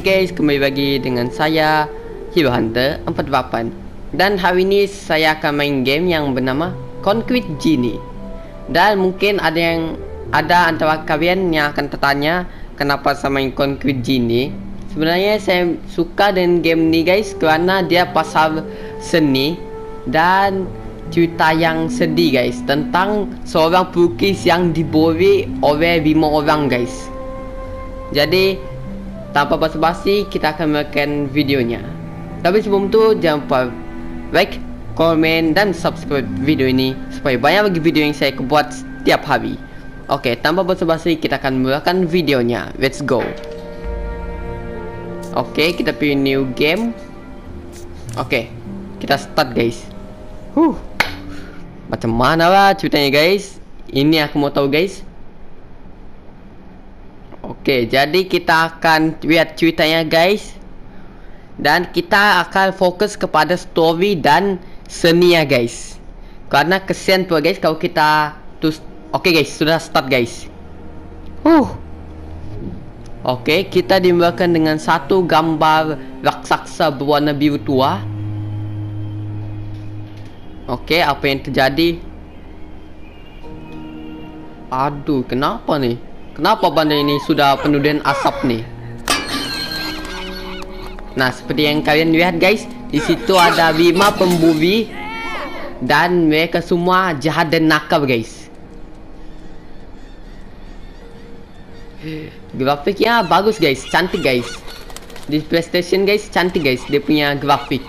Oke guys, kembali lagi dengan saya Hero Hunter 48 Dan hari ini saya akan main game yang bernama Concrete Genie. Dan mungkin ada yang ada antara kalian yang akan tertanya Kenapa saya main Concrete Genie? Sebenarnya saya suka dengan game ni guys Kerana dia pasal seni Dan cerita yang sedih guys Tentang seorang pelukis yang dibori oleh lima orang guys. Jadi tanpa basa-basi kita akan melakukan videonya. Tapi sebelum tu jangan lupa like, komen dan subscribe video ini Supaya banyak lagi video yang saya buat setiap hari. Oke tanpa basa-basi kita akan melakukan videonya. Let's go. Oke kita pilih new game. Oke kita start guys. Huh. Macam mana lah ceritanya guys? Ini aku mau tahu guys Oke, jadi kita akan lihat ceritanya guys. Dan kita akan fokus kepada story dan seni ya guys. Karena kesian tuh guys kalau kita terus Oke guys, sudah start guys. Uh. Oke, kita dimulakan dengan satu gambar raksasa berwarna biru tua. Oke, apa yang terjadi? Aduh, kenapa nih? Kenapa bandar ini sudah penuh dengan asap nih? Nah, seperti yang kalian lihat guys, di situ ada lima pemburi dan mereka semua jahat dan nakal guys. Grafiknya bagus guys, cantik guys. Di PlayStation guys, cantik guys dia punya grafik.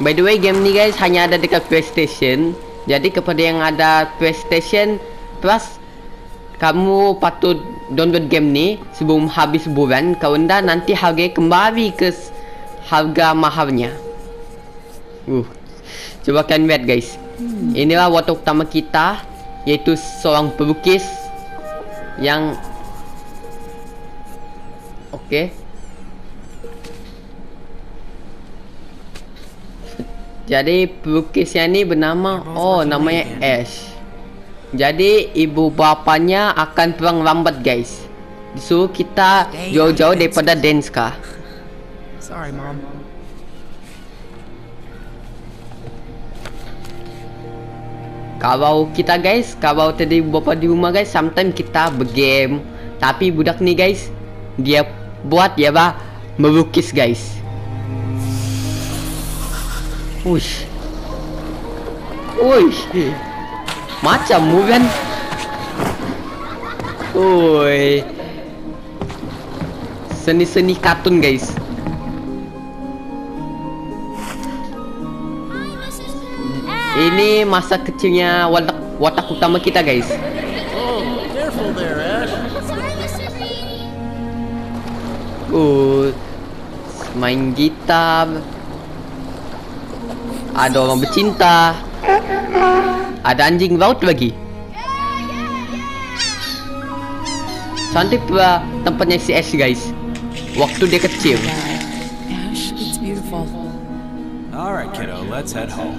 By the way, game ini guys hanya ada dekat PlayStation. Jadi kepada yang ada PlayStation Plus kamu patut download game ni sebelum habis bulan kerana nanti harga kembali ke harga mahalnya. Uh. Coba kalian lihat guys. Hmm. Inilah watak utama kita yaitu seorang pelukis yang Okey. Jadi pelukis yang ni bernama oh namanya Ash. Jadi ibu bapanya akan pulang lambat guys. So kita jauh-jauh daripada Denska. Sorry mom. Kalau kita guys, kalau tadi bapa di rumah guys, sometimes kita bergame. Tapi budak ni guys, dia buat ya bah melukis guys. Uish. Uish. Macam mu kan? Oi Seni-seni kartun guys. Ini masa kecilnya watak, watak utama kita guys. Oh, main gitar. Ada orang bercinta Ada anjing laut lagi. Cantik pula tempatnya si Ash guys. Waktu dia kecil. Ash, it's beautiful. Alright kiddo, let's head home.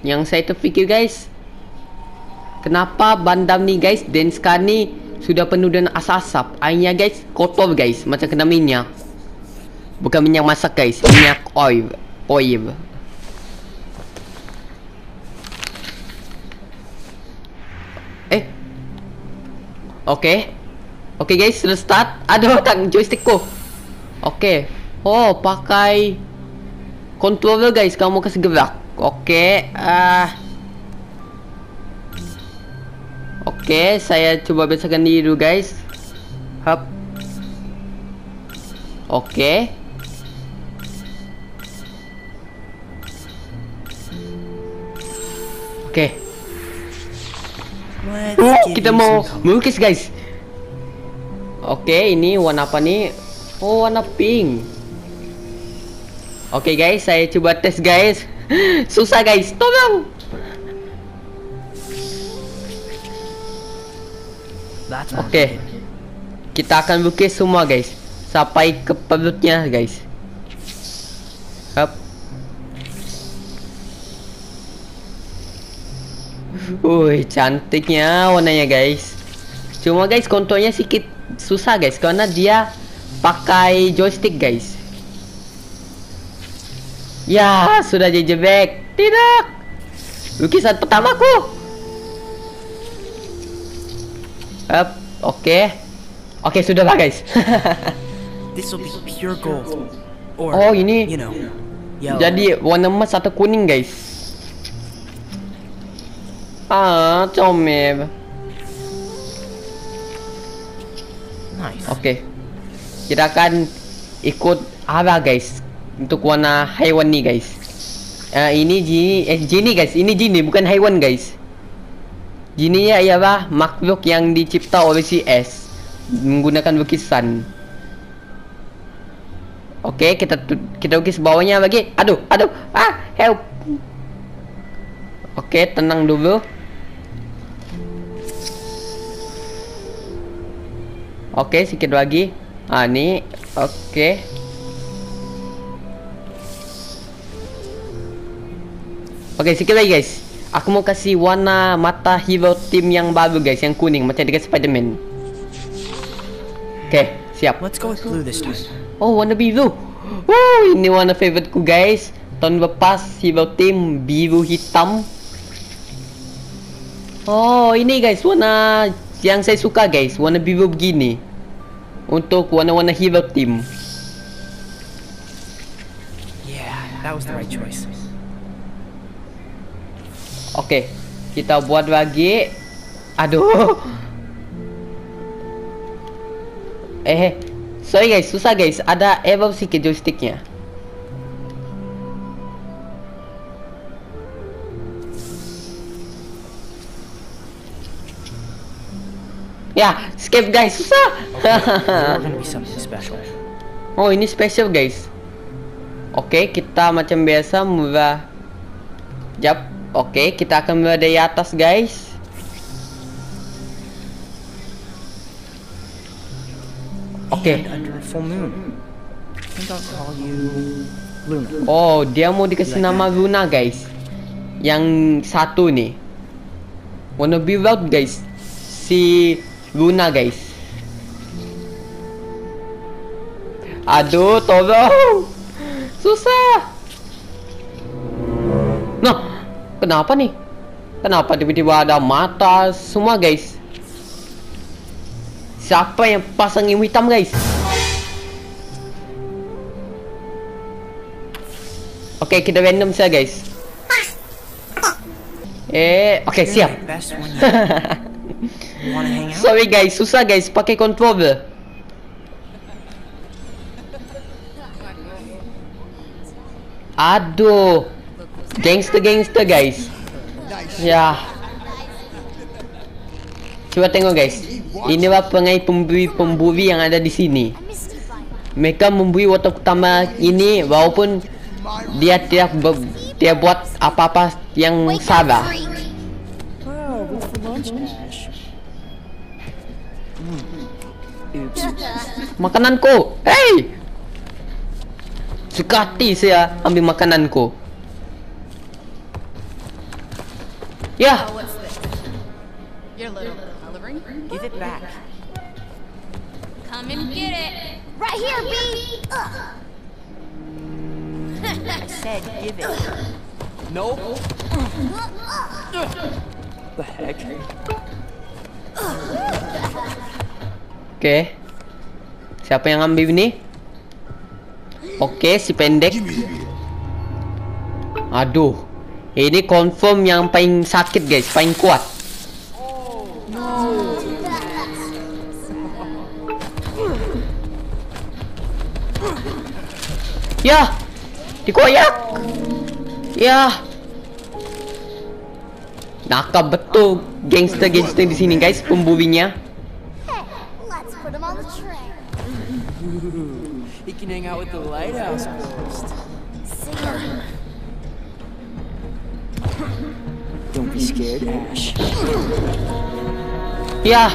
Yang saya terfikir guys Kenapa bandam ni guys Denska ni sudah penuh dengan asap-asap. Airnya guys kotor guys. Macam kena minyak. Bukan minyak masak guys. Minyak oil. Oil. Eh. Oke. Okay. oke okay, guys. Sudah start. Aduh tak joystickku oke. Okay. oh pakai controller guys. Kamu kasih gerak. Oke. Okay. ah. uh, Oke, saya coba besakan diri dulu guys. Hap. Oke. Oke. Oh, kita mau melukis guys. Oke, ini warna apa nih? Oh, warna pink. Oke guys, saya coba tes guys. Susah guys, tolong. Oke. Okay. Kita akan lukis semua guys. Sampai ke perutnya guys. Up. Wih, cantiknya warnanya guys. Cuma guys, kontrolnya sedikit susah guys karena dia pakai joystick guys. Ya, sudah jejebek. Tidak. Lukisan pertamaku. Up, oke. Oke, sudah lah guys. This will be pure gold. Or, Oh, ini- you know, yellow. Jadi warna emas atau kuning guys. Ah, comel. nice. Oke. Kita akan ikut arah guys untuk warna haiwan nih guys. Ah, ini jini eh jini guys, ini jini bukan haiwan guys. Jini ya ialah makhluk yang dicipta oleh si S menggunakan lukisan. Oke, kita tu- kita lukis bawahnya lagi. Aduh, aduh. Ah, help. Oke, tenang dulu. Oke, sedikit lagi. Ah, ini. Oke. Oke, sedikit lagi guys. Aku mau kasih warna mata hero team yang baru guys, yang kuning macam dekat Spiderman. Oke, siap. Let's go with blue this time. Oh, warna biru. Wow, ini warna favoriteku guys. Tahun lepas hero team biru hitam. Oh, ini guys warna yang saya suka guys, warna biru begini. Untuk warna-warna hero team. Yeah, that was the right choice. Oke, kita buat lagi. Aduh. Eh, sorry guys, susah guys. Ada error sedikit joysticknya. Ya, skip guys, susah. Oh ini special guys Oke kita macam biasa mula Jap Oke kita akan mulai dari atas guys. Oke. Luna. Oh dia mau dikasih nama Luna guys. Yang satu nih. Wanna be out guys. Si Luna guys. Aduh tolong. Susah Kenapa nih? Kenapa tiba-tiba ada mata Semua guys? Siapa yang pasang ilmu hitam guys? Oke kita random saja guys. Eh Oke You're siap? Sorry guys. Susah guys. Pakai controller Aduh Gangster-gangster guys. Ya. Coba tengok guys. Inilah pengai pemburi-pemburi yang ada di sini? Mereka memberi watak utama ini Walaupun Dia tidak Dia buat apa-apa yang salah Oops. Makananku. Hey! Suka hati saya ambil makananku Ya What's this? Your little coloring? Give it back. Come and get it. Right here, B. Said give it. Nope. the heck? Oke Siapa yang ambil ini? Oke si pendek Aduh Ini confirm yang paling sakit guys. Paling kuat. Ya. Dikoyak. Ya. Nakal betul Gangster-gangster di sini guys train. He can hang out with the lighthouse. Ghost. Don't be scared, Ash. Ya.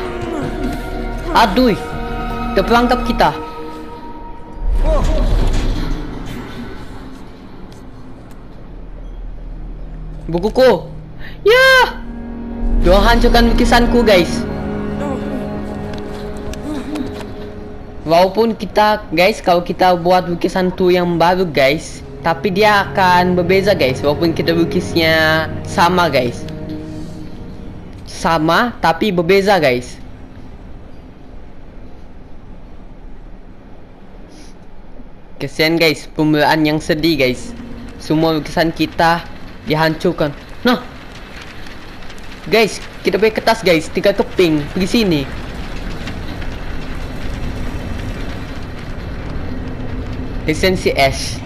Aduh. Terperangkap kita. Bukuku. Ya. Diorang hancurkan lukisanku guys Walaupun kita guys Kalau kita buat lukisan tu yang baru guys Tapi dia akan berbeza guys. Walaupun kita lukisnya sama guys. Sama tapi berbeza guys. Kesian guys. Pemulaan yang sedih guys. Semua lukisan kita Dihancurkan. Nah. Guys Kita pakai kertas guys. Tiga keping. Pergi sini. Esensi es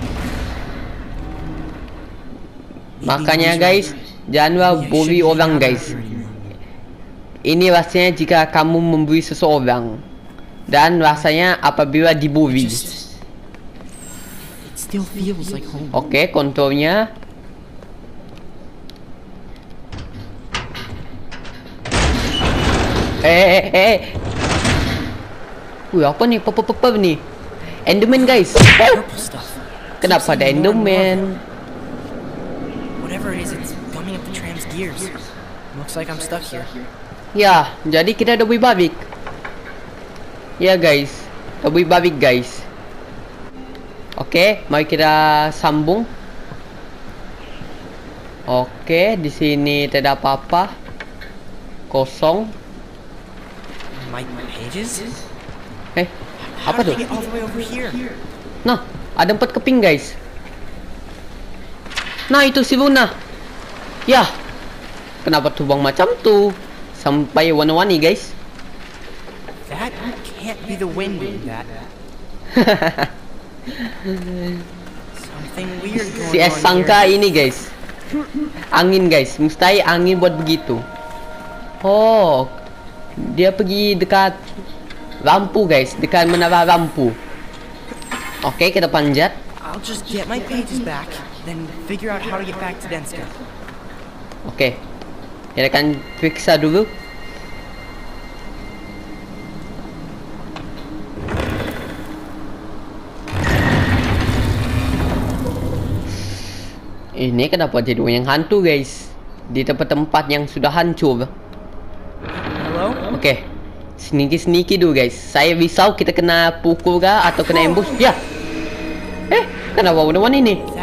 Makanya guys Jangan lupa bully orang guys Ini rasanya jika kamu membuli seseorang Dan rasanya apabila home. Oke, kontrolnya. Eh, eh, eh. Wih, apa nih? Apa, apa, apa nih? Enderman, guys. Eh, kenapa ada. Enderman? Whatever it is, it's gumming up the tram's gears. Looks like I'm stuck here. Ya, jadi kita dah boleh balik. Ya, guys. Dah boleh balik, guys. Oke, mari kita sambung. Oke, di sini tidak apa-apa. Kosong. My pages? Eh, apa tuh? Nah, ada empat keping guys. Nah, itu si Luna. Ya, kenapa tubang macam tu? Sampai warna-warni guys. That can't be the wind doing that. Something weird going si on S sangka ini guys. Angin guys, mustahil angin buat begitu. Oh, dia pergi dekat lampu guys, dekat menara lampu. Oke, kita panjat. I'll just get my pages back, then figure out how to get back to Denska. Oke. Kita akan periksa dulu. Ini kenapa jadi yang hantu guys Di tempat-tempat yang sudah hancur Hello? Oke Sneaky-sneaky dulu guys Saya risau kita kena pukul kah Atau kena ambush Ya Eh Kenapa warna-warni ini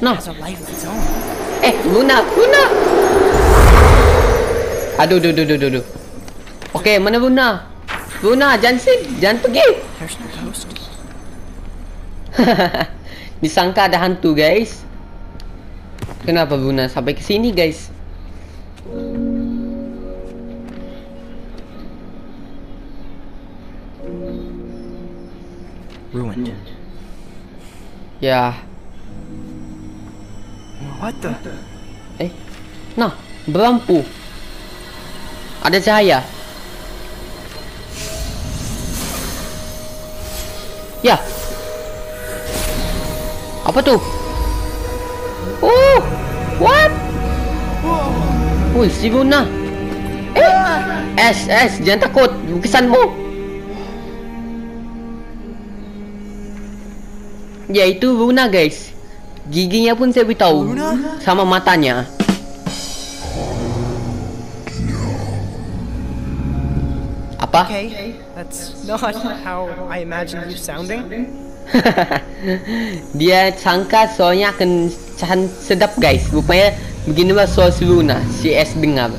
No. has a life of its own. Eh, Luna, Luna. Aduh, aduh, aduh, aduh, aduh. Okey, mana Luna? Luna, jangan sin, jangan pergi. Disangka ada hantu, guys. Kenapa Luna sampai ke sini, guys? Ruined. Ya, What the? eh. Nah, berlampu. Ada cahaya. Ya. Apa tuh? Oh, what? Woi, si Luna. Eh, S, S, jangan takut. Lukisanmu. Ya, itu Luna, guys. Giginya pun saya. Luna? Sama matanya. Apa? Okay, that's not how I imagined you sounding. Dia sangka soalnya akan sedap guys. Rupanya beginilah suara si Luna. Si S dengar.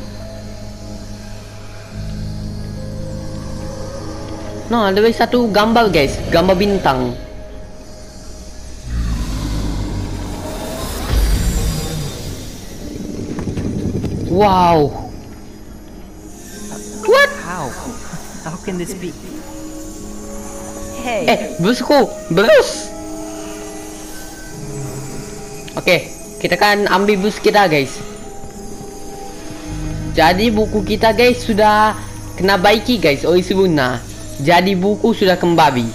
No, ada satu gambar guys. Gambar bintang. Wow. What? How? How can this be? Hey, Eh, busku, bus. Oke, kita kan ambil bus kita, guys. Jadi buku kita, guys, sudah kena baiki, guys, oleh si Luna. Jadi buku sudah kembali.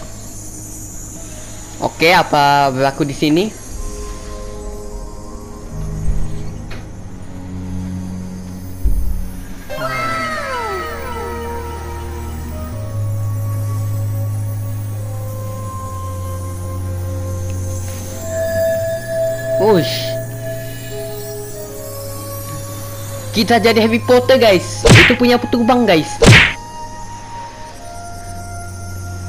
Oke, apa berlaku di sini? Kita jadi Harry Potter guys. Itu punya peturbang guys.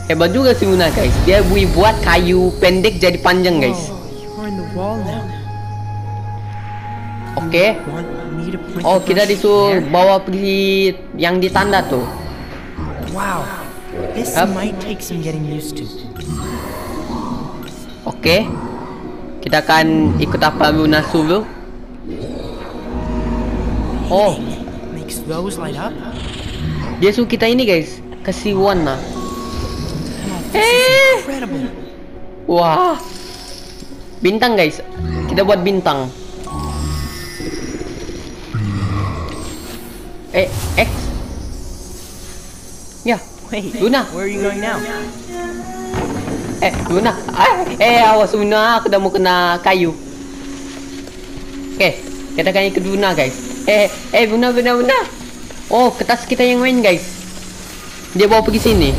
Hebat juga si Luna guys. Dia buat kayu pendek jadi panjang guys. Oh. Oke. Put Oh kita disuruh bawa pergi yang di tanda tuh. Wow. This Up. might take some getting used to. Oke. Kita akan ikut apa Luna suruh. Oh, Makes those light up? dia suruh kita ini guys. Kasih warna. Is incredible. Wah. Bintang guys. Kita buat bintang. Eh, X. Ya, Wait, Luna. where are you going now? Eh Luna. Ah, eh awas Luna, aku dah mau kena kayu. Oke, kita akan ikut Luna guys. Eh, eh Luna, Luna, Luna. Oh, kertas kita yang main guys. Dia bawa pergi sini.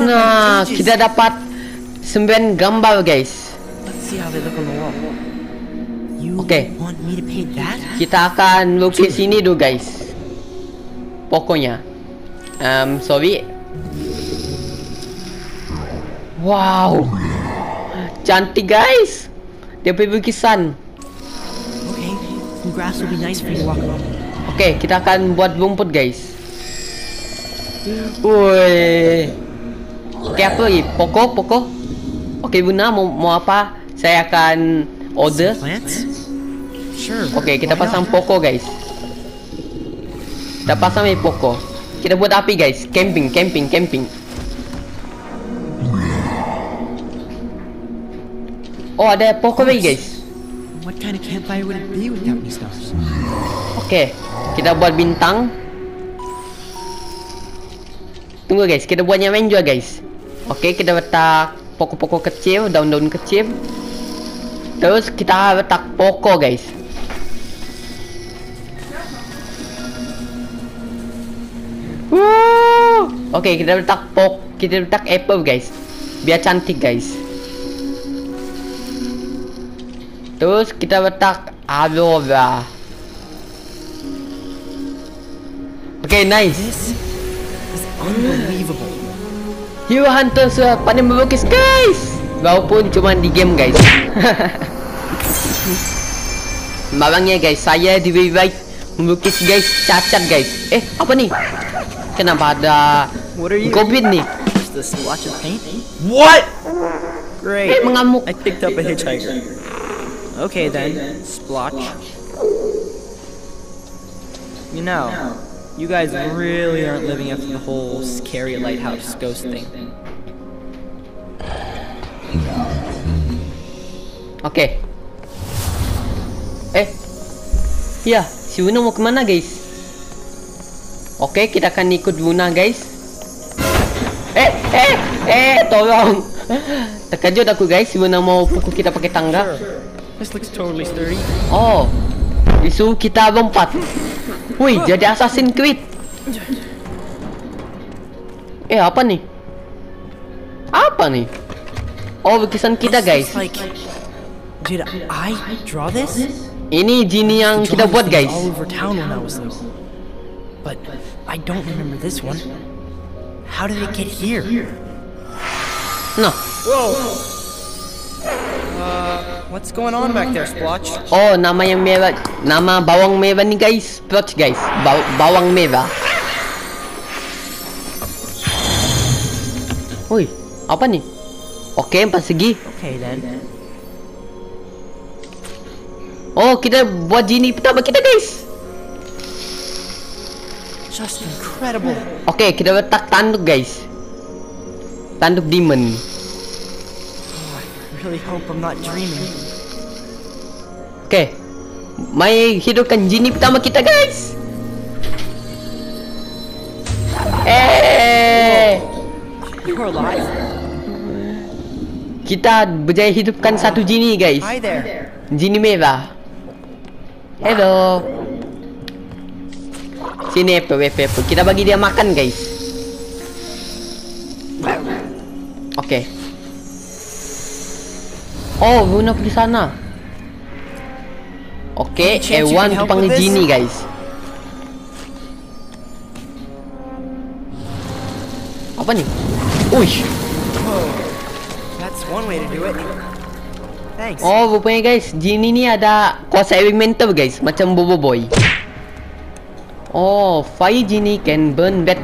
Nah, kita dapat 9 gambar guys. You Okay. Kita akan lukis ini dulu guys. Pokoknya. Um, sorry. Wow. Cantik guys. Dia punya lukisan. Okay, some grass will be nice for you to walk along. Oke, kita akan buat rumput guys. Woi. Oke, apa lagi? Pokok, pokok. Oke, Bunda mau mau apa? Saya akan order. Oke, kita pasang pokok guys. Kita pasang ni pokok. Kita buat api guys. Camping, camping, camping. Oh, ada pokok lagi guys. What kind of campfire would it be without any stars? Oke, kita buat bintang. Tunggu guys, kita buat yang lain juga guys. Oke, kita letak pokok-pokok kecil, daun-daun kecil. Terus kita letak pokok guys. Oke, kita letak pok, kita letak apple guys. Biar cantik guys. Terus kita letak aloe vera. Oke, nice. This is unbelievable. Hero Hunter sudah pandai melukis guys Walaupun cuma di game guys Malangnya guys Saya di rewrite Melukis guys Cacat guys Eh apa nih Kenapa ada What are you? Goblin nih Just a splotch of paint? What? Great. Eh mengamuk I picked up a hitchhiker. Okay then, splotch. You know, you guys really aren't living up to the whole scary lighthouse ghost thing. Oke Eh Ya Si Luna mau ke mana guys Oke kita akan ikut Luna guys Eh Eh Eh tolong Terkejut aku guys Luna mau pukul kita pakai tangga This looks totally sturdy. Oh, disuruh kita lompat. Wih, jadi Assassin's Creed. Eh, apa nih? Apa nih? Oh, lukisan kita guys. Did I draw this? Ini Genie yang kita buat guys. All over town when I was little. But I don't remember this one. How did it get here? Nah, Whoa. Uh, what's going on back there, Splotch? oh nama yang merah, nama bawang merah nih guys. Plot guys, Ba- bawang merah. Wih, apa nih? Oke, empat segi. Okay then. Oh, kita buat Genie pertama kita guys. Just incredible. Oke, kita letak tanduk guys. Tanduk demon. I really hope I'm not dreaming. Oke. Mari hidupkan Genie pertama kita guys. Eh, You're alive. kita berjaya hidupkan satu Genie guys. Hi there. Merah. Hello. Sini Apple. Kita bagi dia makan guys. Oke. Oh, Luna pergi sana. Oke, you Ewan this? Genie guys. Apa nih? Uish. Oh, rupanya guys, Genie ni ada kuasa elemental guys, macam Bobo Boy. Oh, Fire Genie can burn bed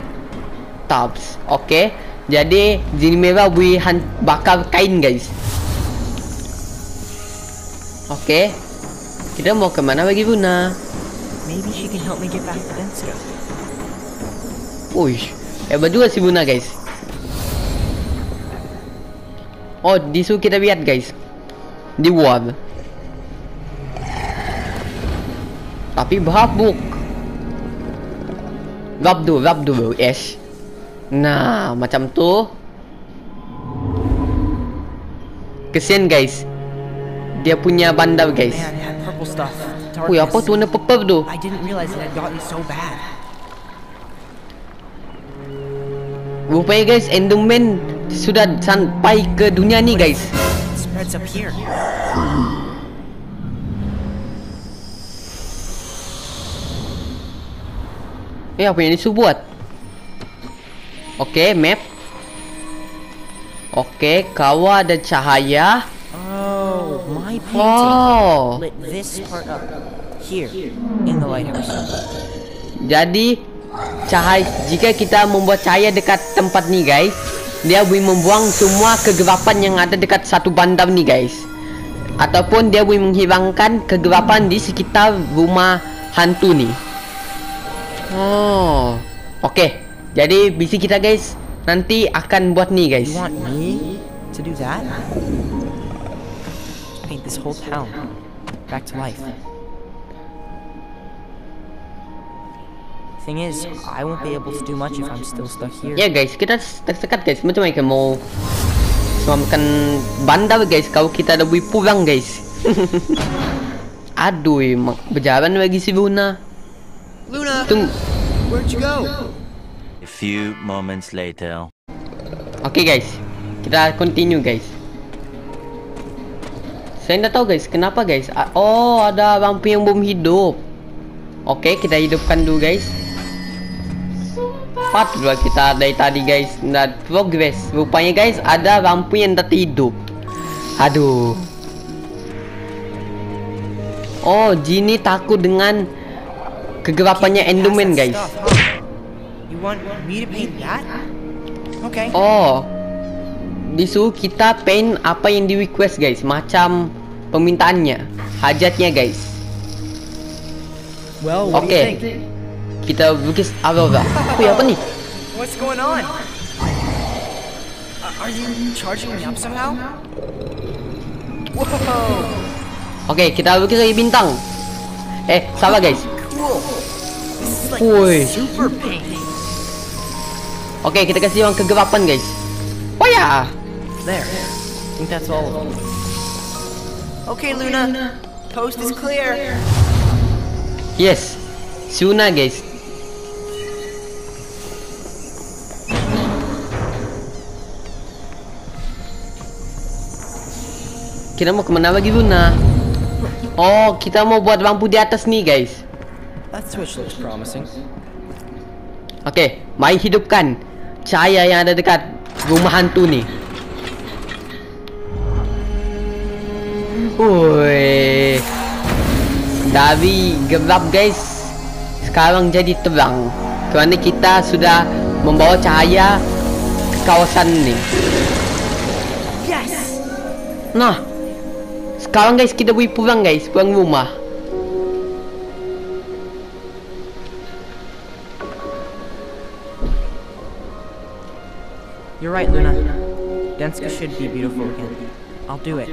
tubs. Okay, jadi Genie merah boleh han- bakar kain guys. Okay, kita mau ke mana bagi Buna? Maybe she can help me get back to Densko. Uish, hebat juga si Buna guys. Oh, disuruh kita lihat guys. Di wall. Tapi berhabuk. Rub dulu, rub dulu, Ash. Nah, macam tu. Kesian guys. Dia punya bandar guys. Wih, apa tu warna purple tu? Rupanya guys, Enderman sudah sampai ke dunia ni guys. It spreads up here. Eh apa yang disuruh buat? Okey, map. Okey, kau ada cahaya. Oh, my painting Oh. lit this part up here in the lighthouse. Jadi cahaya jika kita membuat cahaya dekat tempat ni guys, dia boleh membuang semua kegelapan yang ada dekat satu bandar ni guys. Ataupun dia boleh menghilangkan kegelapan di sekitar rumah hantu ni. Oh. Okey. Jadi visi kita guys nanti akan buat ni guys. You want me to do that? Paint this whole town back to life. Thing is, I won't be able to do much if I'm still stuck here. Ya guys, kita tersekat guys. Macam mana mau selamatkan bandar guys kalau kita boleh pulang guys. Aduh, berjalan lagi si Luna. Luna, Tung. where'd you go? A few moments later. Okay guys, kita continue guys. Saya tak tahu guys, kenapa guys? A- Oh, ada lampu yang belum hidup. Okay, kita hidupkan dulu guys. Patutlah kita dari tadi guys Nak progress Rupanya guys ada lampu yang tak hidup Aduh Oh Genie takut dengan Kegelapannya Enderman guys. Oh Disuruh kita paint apa yang di request guys Macam permintaannya Hajatnya guys Well, you Okay? Kita lukis Aurora Wih apa ni? What's going on? Are you charging me up somehow? Whoa! Okay kita lukis lagi bintang Eh sabar guys Woi. Okay kita kasih orang kegelapan guys Oh ya There. I think that's all of them. Okay, Luna. Coast is clear. Yes Suna guys Kita mau ke mana lagi Luna? Oh kita mau buat lampu di atas nih guys That switch looks promising. Oke, mari hidupkan cahaya yang ada dekat rumah hantu nih. Woi. Dari gelap guys, sekarang jadi terang. Kerana kita sudah membawa cahaya ke kawasan ini. Yes! Nah, sekarang guys kita boleh pulang guys, pulang rumah. Right, Luna. Denska should be beautiful again. I'll do it.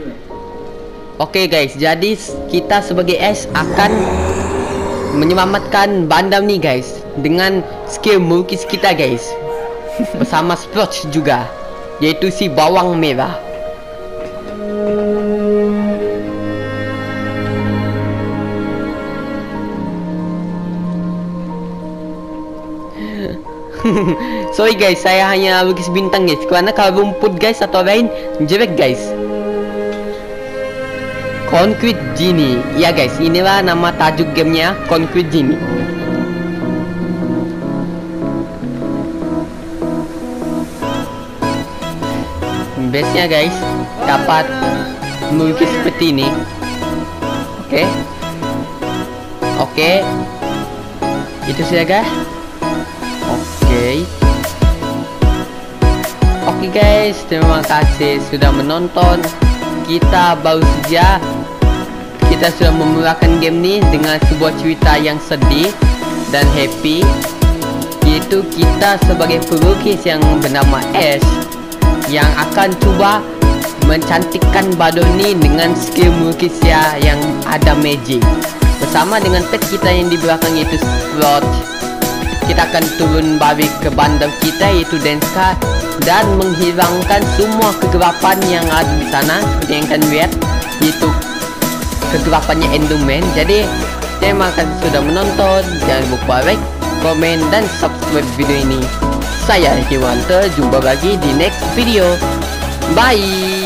Oke guys, jadi kita sebagai S akan menyelamatkan bandar nih guys dengan skill melukis kita guys bersama Splotch juga yaitu si bawang merah. Sorry guys, saya hanya lukis bintang guys Kerana kalau rumput guys atau lain jelek guys Concrete Genie. Ya guys, inilah nama tajuk gamenya Concrete Genie. Bestnya guys, dapat melukis seperti ini. Oke. Oke. Itu saja guys. Guys, terima kasih sudah menonton. Kita baru saja kita sudah memulakan game ini dengan sebuah cerita yang sedih dan happy. Yaitu kita sebagai pelukis yang bernama Ash yang akan cuba mencantikkan badut ni dengan skill melukisnya yang ada magic. Bersama dengan pet kita yang di belakang itu slot kita akan turun balik ke bandar kita yaitu Denska dan menghilangkan semua kegelapan yang ada di sana. Seperti yang kalian lihat yaitu kegelapannya Enderman jadi terima kasih sudah menonton. Jangan lupa like komen dan subscribe video ini. Saya Hiwanta jumpa lagi di next video. Bye